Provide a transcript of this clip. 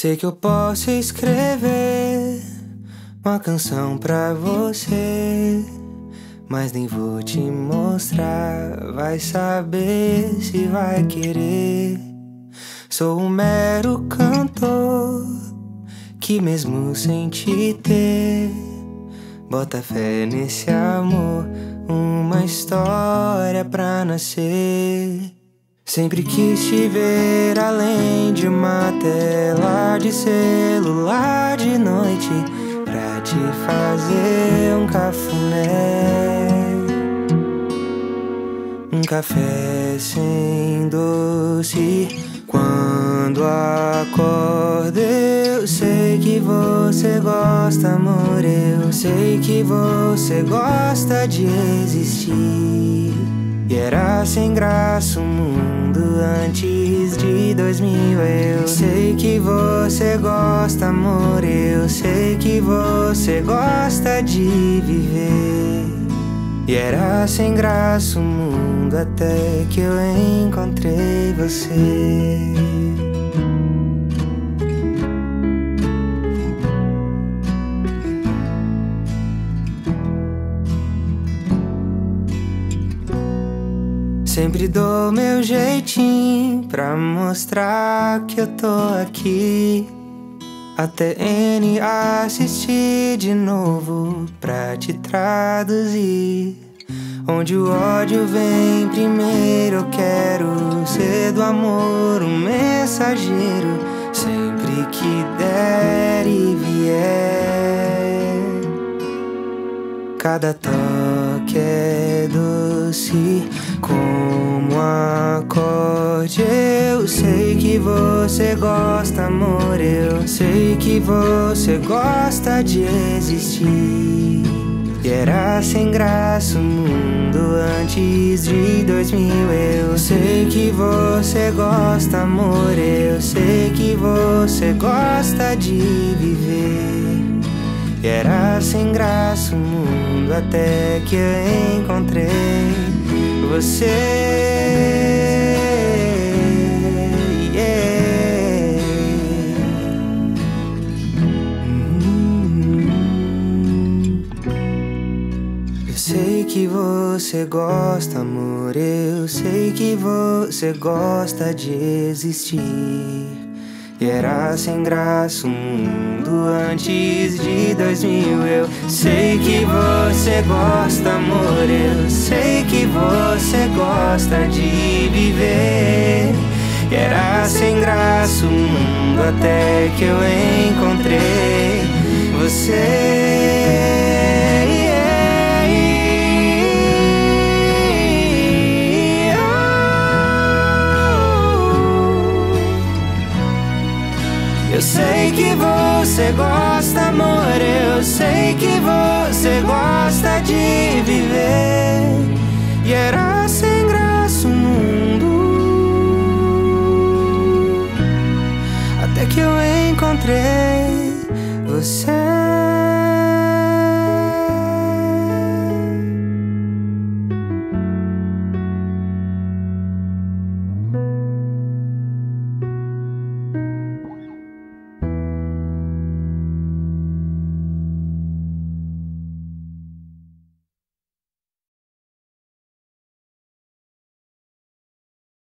Sei que eu posso escrever uma canção pra você, mas nem vou te mostrar. Vai saber se vai querer. Sou um mero cantor que, mesmo sem te ter, bota fé nesse amor. Uma história pra nascer. Sempre quis te ver além de uma tela de celular de noite pra te fazer um cafuné. Um café sem doce. Quando acordo, eu sei que você gosta, amor. Eu sei que você gosta de existir. E era sem graça o mundo antes de 2000. Eu sei que você gosta, amor. Eu sei que você gosta de viver. E era sem graça o mundo até que eu encontrei você. Sempre dou meu jeitinho pra mostrar que eu tô aqui. Até N assistir de novo pra te traduzir. Onde o ódio vem primeiro, eu quero ser do amor um mensageiro. Sempre que der e vier, cada toque é doce como acorde. Eu sei que você gosta, amor. Eu sei que você gosta de existir. E era sem graça o mundo antes de 2000. Eu sei que você gosta, amor. Eu sei que você gosta de viver. E era sem graça o mundo até que eu encontrei você. Sei que você gosta, amor. Eu sei que você gosta de existir. E era sem graça o mundo antes de 2000. Eu sei que você gosta, amor. Eu sei que você gosta de viver. E era sem graça o mundo até que eu encontrei que você gosta, amor. Eu sei que você gosta de viver.